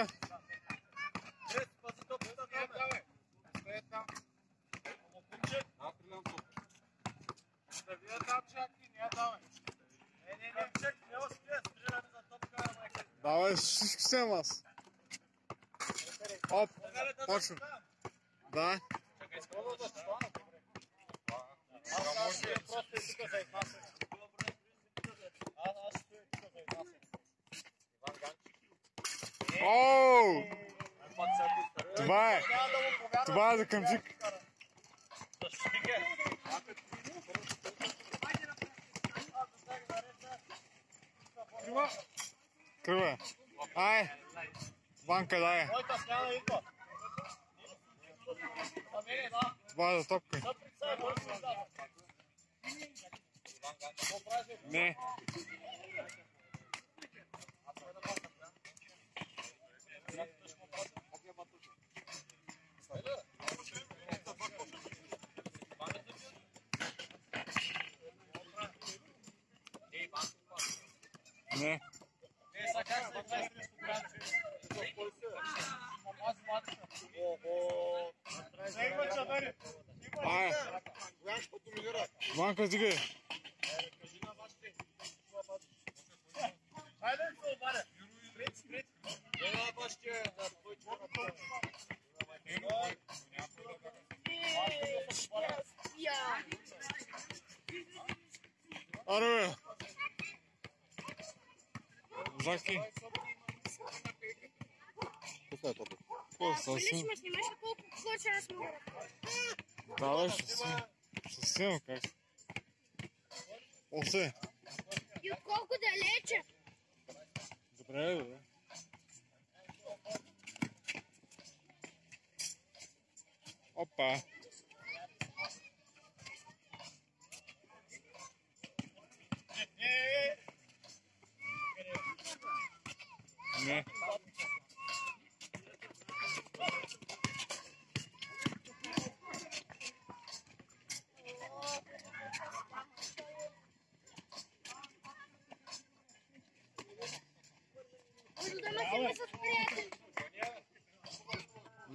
Ръка. Давай, всички съм аз. Оп, точно. Да. за къмзик. Крива. Ай, банка дай. Това е за топка. Не. Ван көзігі. Ару. Закинь. Пустая топа. толкова съвсем. Ще снимаш колко хоче аз мога. Да, да, ще снимам. Ще снимам как. Осе. И от колко далече. Добре, добре. Опа.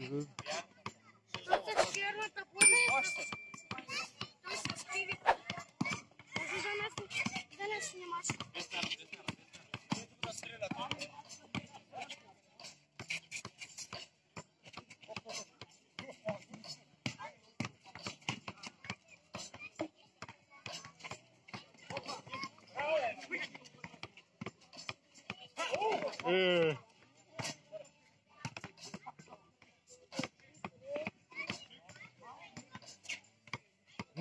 good.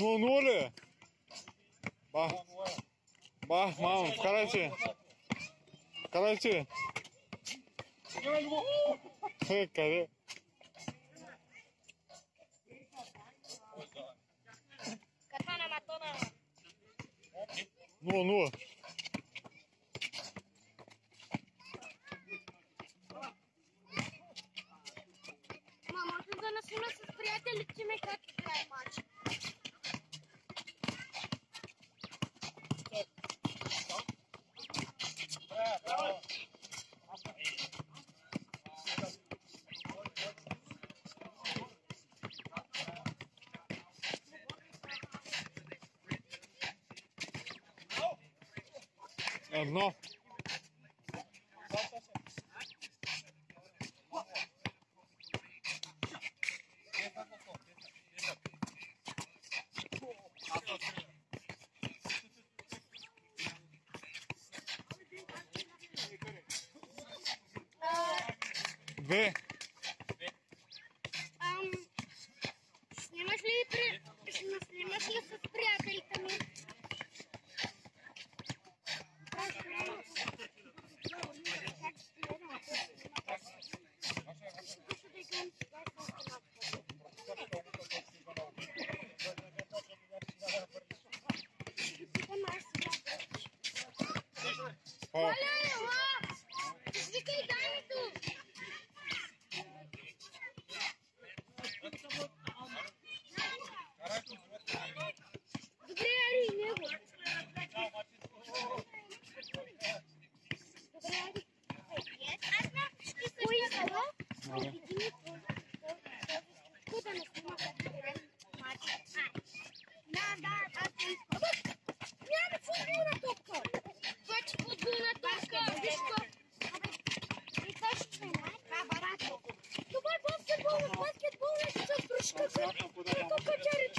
Ну, ну ли? Bah. Bah, mam, karate. Karate. Kare. Katana matona. Ну, ну. Мама, ти за нас у нас з приятелів, чи ми як грає матч? no. 四角、で、ここちゃるち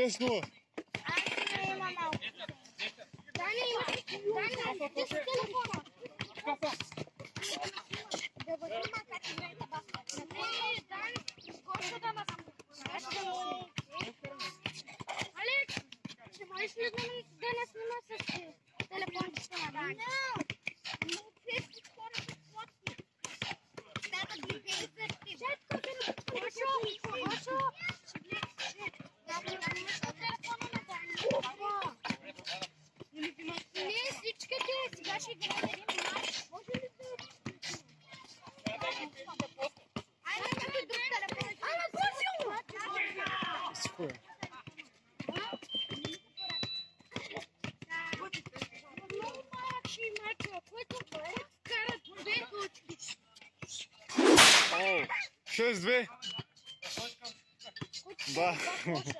честно. Да не, да не, да не, Serioz be? Başkan. Da.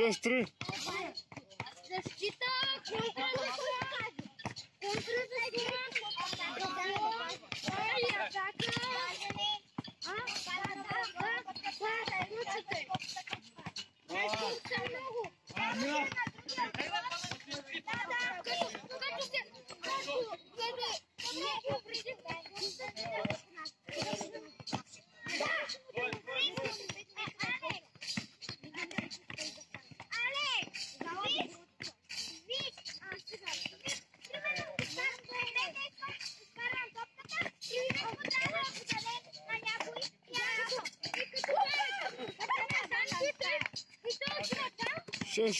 Сестры. Yeah.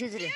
看这里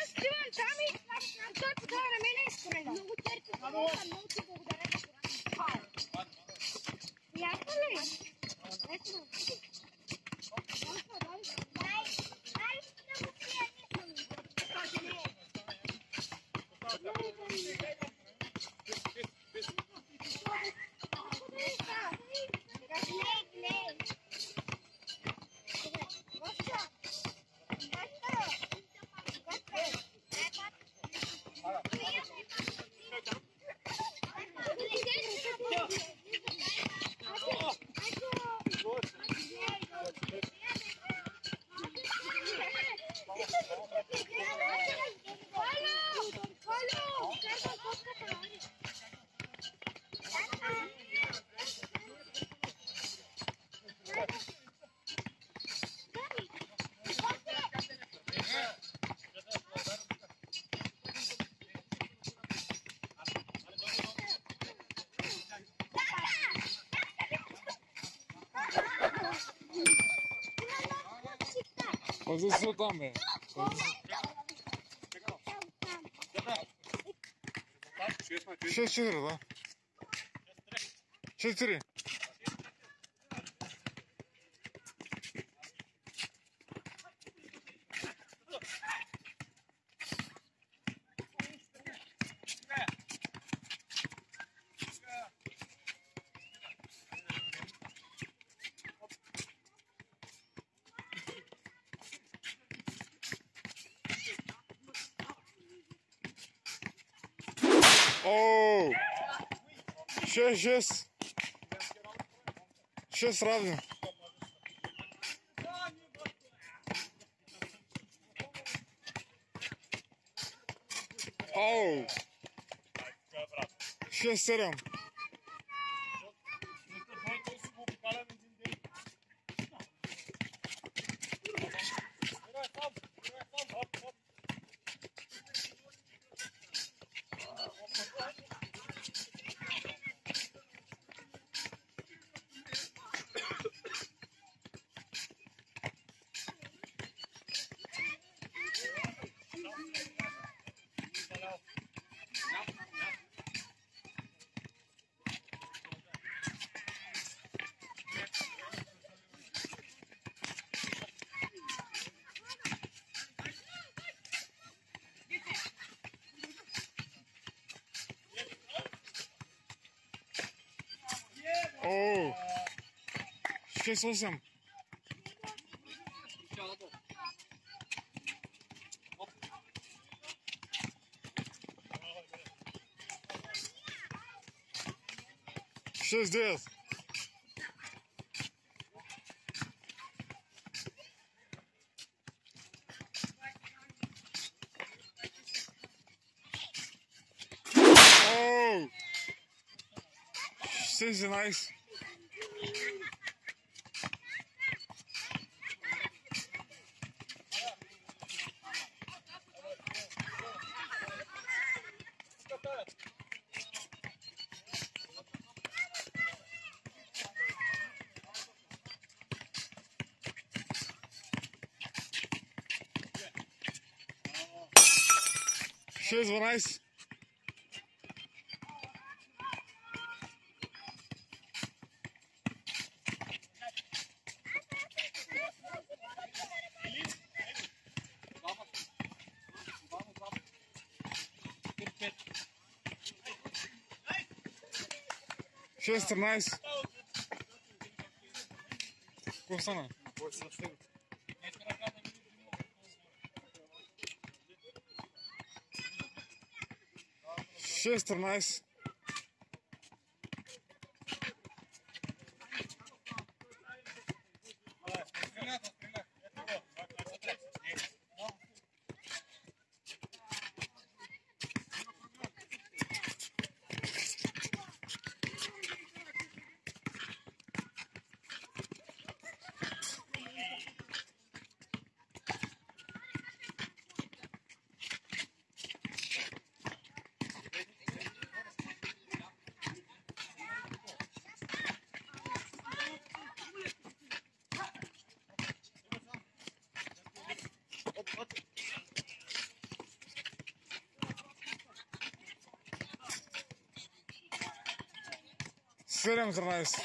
Was ist so dumme? Четыре, да? Четыре. щось. Щось равно. Оу. Щось серйом. Слушай, слушай. Что здесь? Oh! This is nice. Moraes. Шесть, тринадцать. Курсана. Курсана. Manchester, mas Selam zırnayız.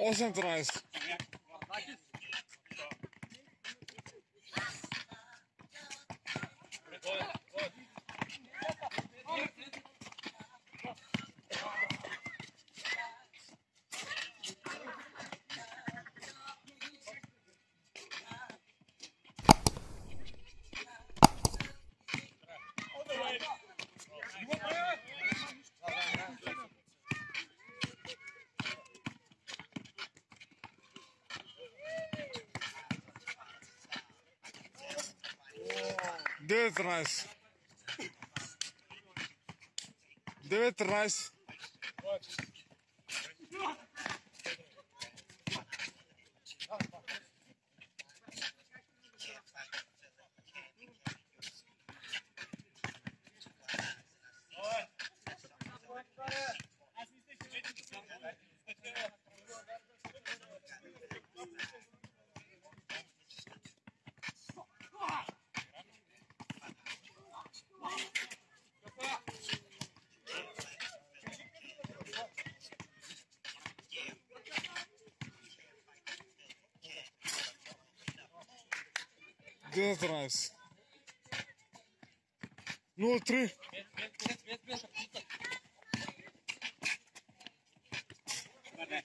Awesome zırnayız. Deu atrás. Deu atrás. Mas. Nutre. Vem, vem, vem,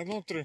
encontrei.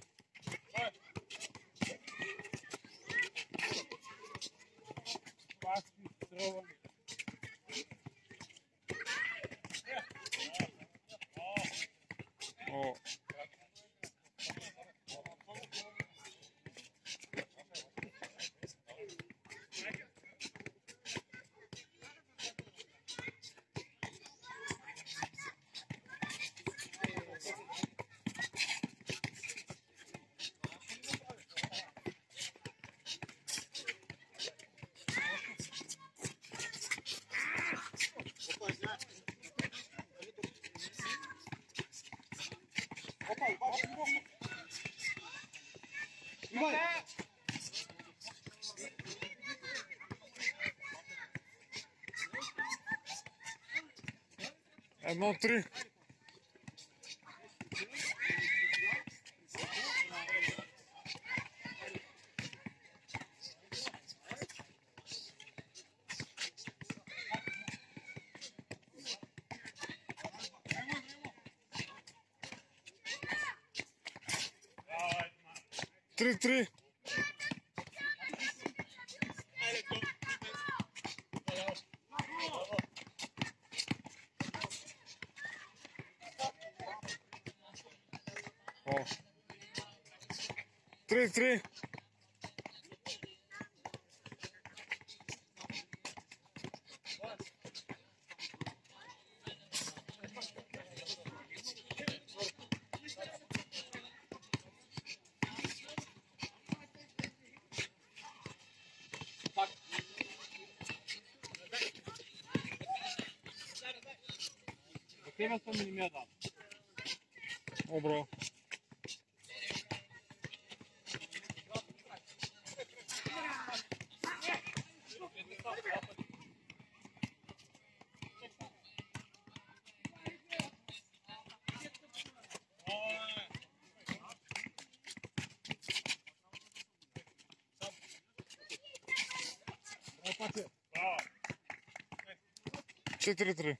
É mão tri. 900 миллиметров. О, бро. Четыре-три.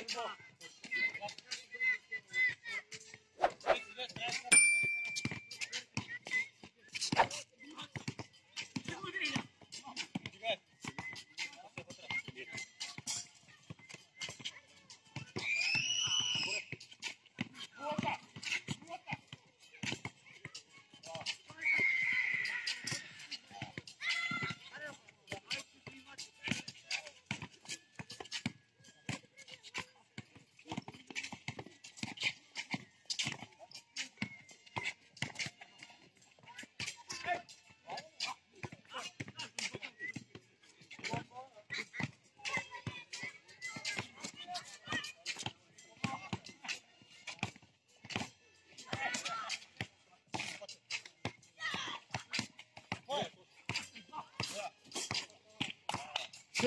I Alter.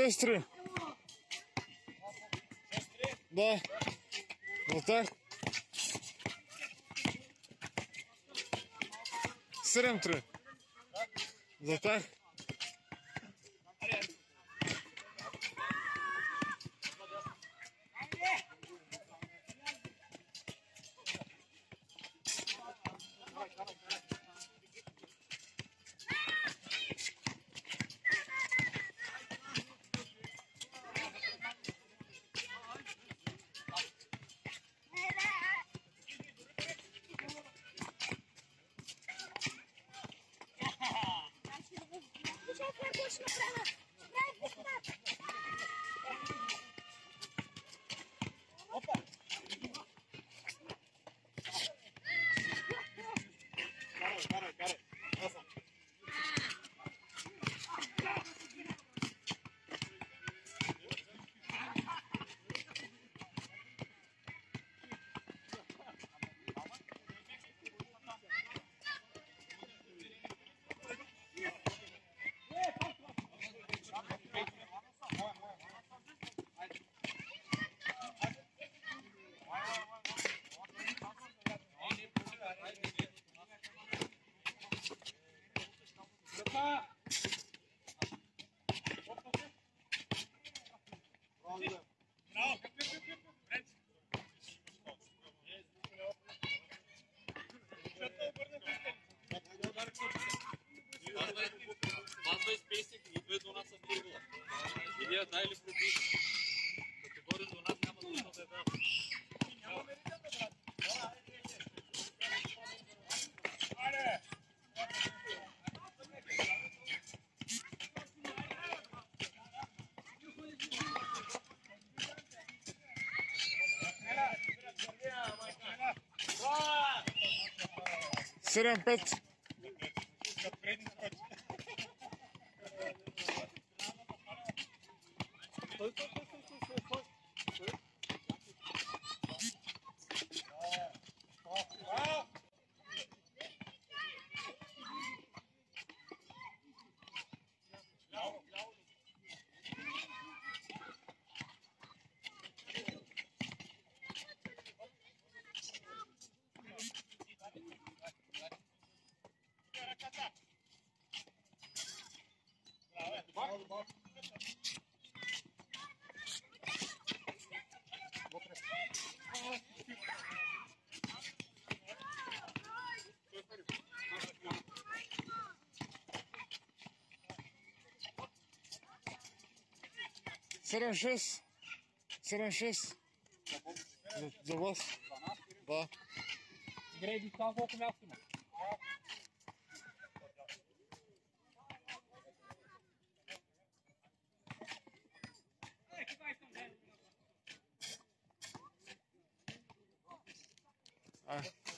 сестры. Сестры? Да. Вот так. Сремтры. Да так. accident, bitch. Serin шесть. Serin шесть. За вас. Да. Grei din cam vă cum mi-a făcut. Ah.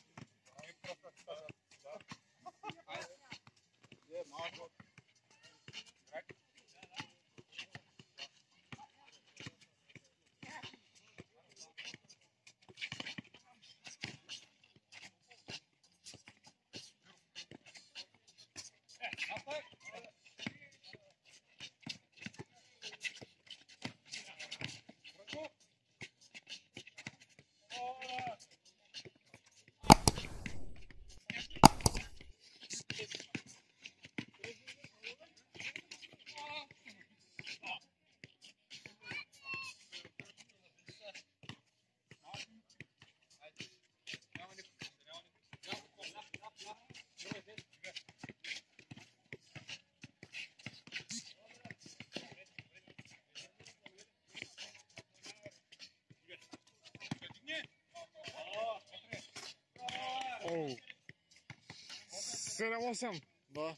Wow. So that was awesome. Bah.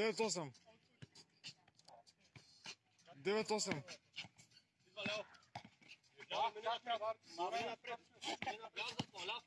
9-8. 9-8. Идва Лео. Мара напред. Мара напред. Мара напред.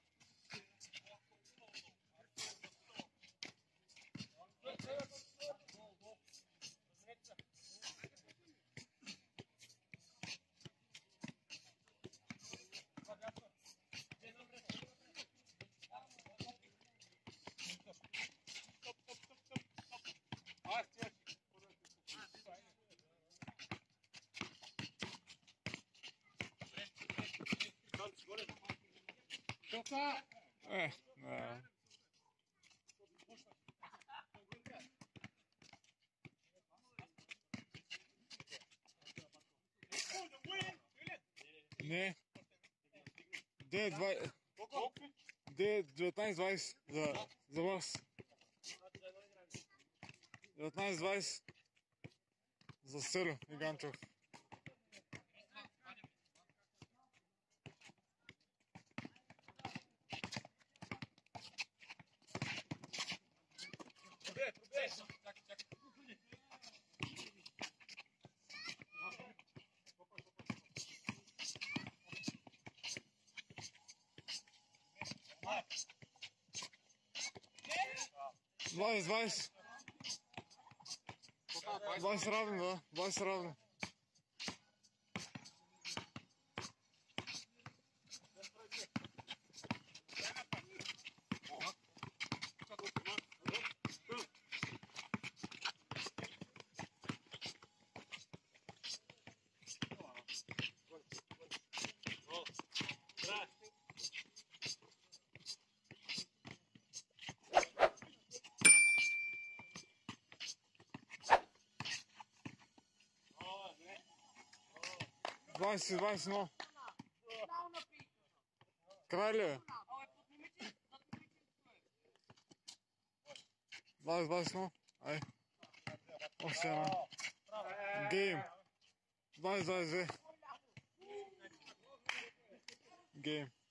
Де е 19-20 е за, за вас? 19-20 за Селю и Ганчев. сразу. 20, 20, no. Крале. Бас, бас, ну. Ай. Още една. Гейм. Бас, бас, бе. Гейм.